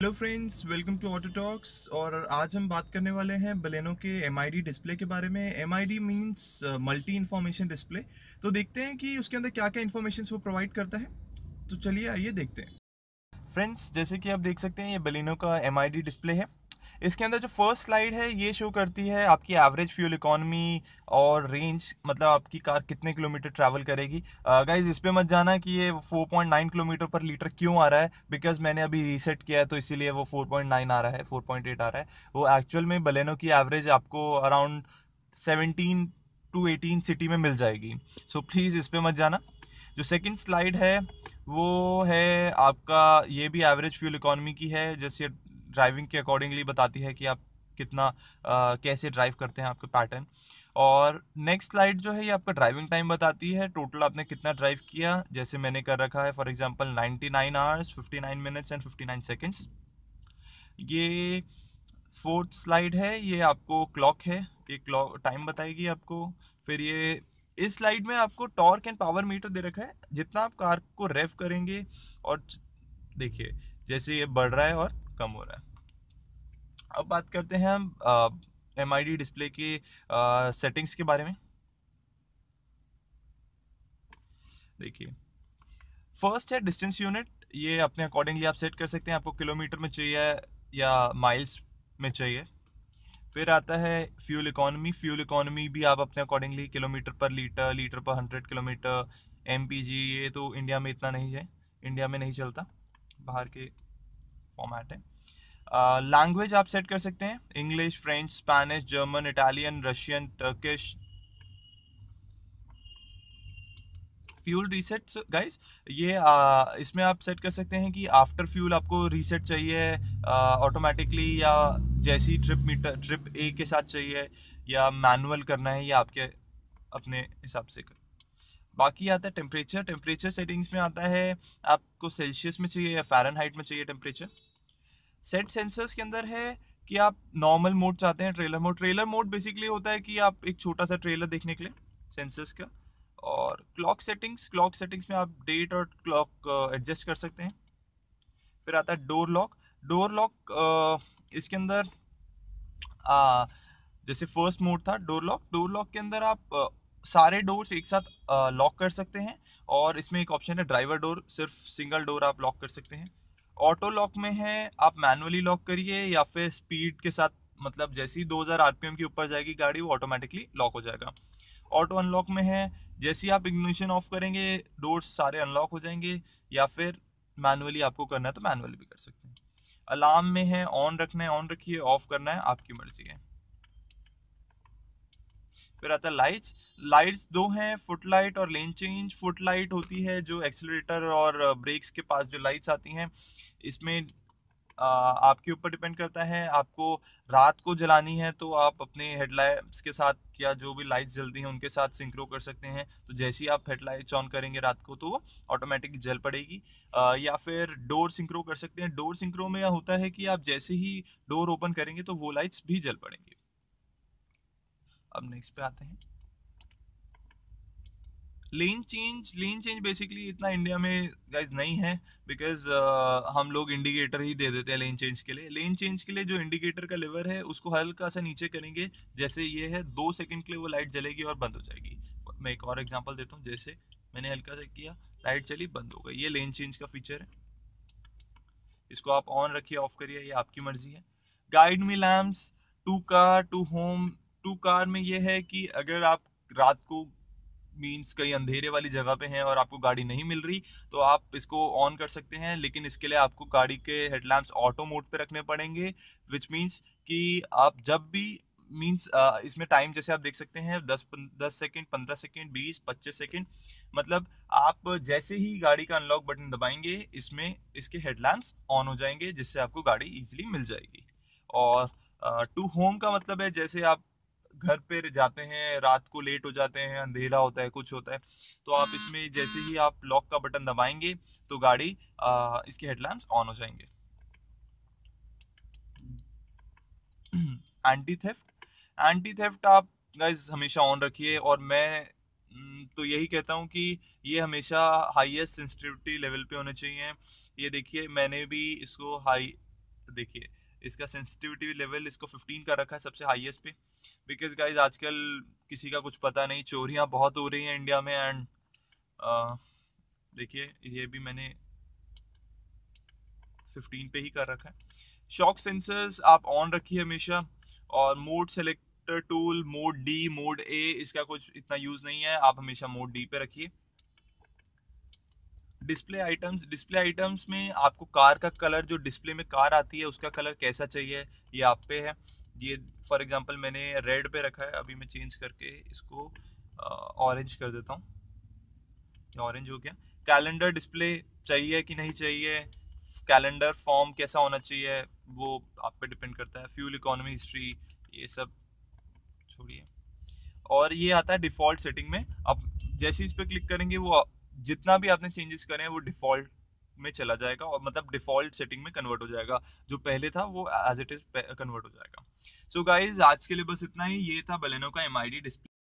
Hello friends welcome to auto talks और आज हम बात करने वाले हैं बलेनो के एमआईडी डिस्प्ले के बारे में। M I D means multi information display तो देखते हैं कि उसके अंदर क्या क्या इन्फॉर्मेशन वो प्रोवाइड करता है। तो चलिए आइए देखते हैं। फ्रेंड्स जैसे कि आप देख सकते हैं, ये बलेनो का एमआईडी डिस्प्ले है। इसके अंदर जो फ़र्स्ट स्लाइड है ये शो करती है आपकी एवरेज फ्यूल इकोनॉमी और रेंज मतलब आपकी कार कितने किलोमीटर ट्रैवल करेगी। गाइज़ इस पर मत जाना कि ये 4.9 किलोमीटर पर लीटर क्यों आ रहा है बिकॉज़ मैंने अभी रीसेट किया है तो इसीलिए वो 4.9 आ रहा है 4.8 आ रहा है। वो एक्चुअल में बलेनो की एवरेज आपको अराउंड 17 टू 18 सिटी में मिल जाएगी। सो so, प्लीज़ इस पर मत जाना। जो सेकंड स्लाइड है वो है आपका ये भी एवरेज फ्यूल इकोनॉमी की है जैसे ड्राइविंग के अकॉर्डिंगली बताती है कि आप कितना आ, कैसे ड्राइव करते हैं आपके पैटर्न और नेक्स्ट स्लाइड जो है ये आपका ड्राइविंग टाइम बताती है। टोटल आपने कितना ड्राइव किया? जैसे मैंने कर रखा है for example 99 hours 59 minutes and 59 seconds ये फोर्थ स्लाइड है ये आपको क्लॉक है। ये क्लॉक टाइम बताएगी आपको। फिर ये इस स्लाइड में आपको टॉर्क एंड पावर मीटर दे रखा है। जितना आप कार को रेव करेंगे और देखिए जैसे ये बढ़ रहा है और कम हो रहा है। अब बात करते हैं हम एम आई डिस्प्ले की सेटिंग्स के बारे में। देखिए फ़र्स्ट है डिस्टेंस यूनिट ये अपने अकॉर्डिंगली आप सेट कर सकते हैं। आपको किलोमीटर में चाहिए या माइल्स में चाहिए। फिर आता है फ्यूल इकोनॉमी फ्यूल इकोनॉमी भी आप अपने accordingly kilometre per litre litre per hundred kilometre MPG ये तो इंडिया में इतना नहीं है। इंडिया में नहीं चलता, बाहर के फॉर्मेट है। लैंग्वेज uh, आप सेट कर सकते हैं। English French Spanish German Italian Russian Turkish fuel reset guys ये uh, इसमें आप सेट कर सकते हैं कि आफ्टर फ्यूल आपको रीसेट चाहिए ऑटोमेटिकली uh, या जैसी ट्रिप मीटर ट्रिप ए के साथ चाहिए या मैनुअल करना है या आपके अपने हिसाब से कर। बाकी आता है टेम्परेचर टेम्परेचर सेटिंग्स में आता है आपको सेल्सियस में चाहिए या फ़ारेनहाइट में चाहिए टेम्परेचर सेट सेंसर्स के अंदर है कि आप नॉर्मल मोड चाहते हैं trailer mode trailer mode basically होता है कि आप एक छोटा सा ट्रेलर देखने के लिए सेंसर्स का। और क्लॉक सेटिंग्स क्लॉक सेटिंग्स में आप डेट और क्लॉक एडजस्ट कर सकते हैं। फिर आता है डोर लॉक डोर लॉक इसके अंदर आ, जैसे फ़र्स्ट मोड था डोर लॉक डोर लॉक के अंदर आप आ, सारे डोर्स एक साथ लॉक कर सकते हैं। और इसमें एक ऑप्शन है ड्राइवर डोर सिर्फ़ सिंगल डोर आप लॉक कर सकते हैं। ऑटो लॉक में है, आप मैनुअली लॉक करिए या फिर स्पीड के साथ मतलब जैसे ही 2000 आरपीएम के ऊपर जाएगी गाड़ी, वो ऑटोमेटिकली लॉक हो जाएगा। ऑटो अनलॉक में है, जैसे ही आप इग्निशन ऑफ़ करेंगे डोर्स सारे अनलॉक हो जाएँगे, या फिर मैनुअली आपको करना है तो मैनुअली भी कर सकते हैं। अलार्म में है ऑन रखना है ऑन रखिए ऑफ़ करना है, आपकी मर्ज़ी है। फिर आता है लाइट्स लाइट्स दो हैं फुट लाइट और लेन चेंज फुट लाइट होती है जो एक्सलेटर और ब्रेक्स के पास जो लाइट्स आती हैं, इसमें आपके ऊपर डिपेंड करता है। आपको रात को जलानी है तो आप अपने हेडलाइट्स के साथ या जो भी लाइट्स जलती हैं उनके साथ सिंक्रो कर सकते हैं। तो जैसे ही आप हेडलाइट्स ऑन करेंगे रात को तो वो ऑटोमेटिक जल पड़ेगी। या फिर डोर सिंक्रो कर सकते हैं। डोर सिंक्रो में यह होता है कि आप जैसे ही डोर ओपन करेंगे तो वो लाइट्स भी जल पड़ेंगी। अब नेक्स्ट पे आते हैं। Lane change lane change basically इतना इंडिया में गाइज़ नहीं है बिकॉज़ uh, हम लोग इंडिकेटर ही दे देते हैं लेन चेंज के लिए। लेन चेंज के लिए जो इंडिकेटर का लेवर है उसको हल्का सा नीचे करेंगे जैसे ये है दो सेकंड के लिए वो लाइट जलेगी और बंद हो जाएगी। मैं एक और एग्जांपल देता हूँ जैसे मैंने हल्का सा किया लाइट चली बंद हो गई। ये लेन चेंज का फीचर है। इसको आप ऑन रखिए ऑफ़ करिए ये आपकी मर्ज़ी है। Guide me lamps to car to home to car में ये है कि अगर आप रात को मीन्स कहीं अंधेरे वाली जगह पे हैं और आपको गाड़ी नहीं मिल रही तो आप इसको ऑन कर सकते हैं, लेकिन इसके लिए आपको गाड़ी के हेडलैम्प्स ऑटो मोड पे रखने पड़ेंगे विच मीन्स कि आप जब भी मीन्स इसमें टाइम जैसे आप देख सकते हैं, दस दस सेकेंड पंद्रह सेकेंड बीस, पच्चीस सेकेंड मतलब आप जैसे ही गाड़ी का अनलॉक बटन दबाएँगे, इसमें इसके हेडलैम्प्स ऑन हो जाएँगे, जिससे आपको गाड़ी ईजिली मिल जाएगी। और टू होम का मतलब है जैसे आप घर पे जाते हैं रात को लेट हो जाते हैं अंधेरा होता है कुछ होता है तो आप इसमें जैसे ही आप लॉक का बटन दबाएँगे तो गाड़ी आ, इसके हेडलैम्प्स ऑन हो जाएँगे। एंटी थेफ्ट एंटी थेफ्ट आप गाइज़ हमेशा ऑन रखिए और मैं तो यही कहता हूँ कि ये हमेशा हाईएस्ट सेंसिटिविटी लेवल पे होने चाहिए। ये देखिए मैंने भी इसको हाई देखिए इसका सेंसिटिविटी लेवल इसको 15 का रखा है सबसे हाईएस्ट पे। बिकॉज़ गाइज़ आजकल किसी का कुछ पता नहीं, चोरियाँ बहुत हो रही हैं इंडिया में एंड देखिए, ये भी मैंने 15 पे ही कर रखा है। शॉक सेंसर्स आप ऑन रखिए हमेशा और mode selector tool mode D mode A इसका कुछ इतना यूज़ नहीं है। आप हमेशा मोड डी पे रखिए। डिस्प्ले आइटम्स डिस्प्ले आइटम्स में आपको कार का कलर जो डिस्प्ले में कार आती है, उसका कलर कैसा चाहिए, ये आप पे है। ये फॉर एग्जांपल मैंने रेड पे रखा है, अभी मैं चेंज करके इसको ऑरेंज कर देता हूँ। ऑरेंज हो गया। कैलेंडर डिस्प्ले चाहिए कि नहीं चाहिए? कैलेंडर फॉर्म कैसा होना चाहिए, वो आप पे डिपेंड करता है। फ्यूल इकोनॉमी हिस्ट्री ये सब छोड़िए। और ये आता है डिफ़ॉल्ट सेटिंग में। अब जैसे इस पर क्लिक करेंगे, वो जितना भी आपने चेंजेस करें वो डिफ़ॉल्ट में चला जाएगा और मतलब डिफ़ॉल्ट सेटिंग में कन्वर्ट हो जाएगा। जो पहले था, वो एज इट इज़ कन्वर्ट हो जाएगा। सो so गाइज़ आज के लिए बस इतना ही। ये था बलेनो का एमआईडी डिस्प्ले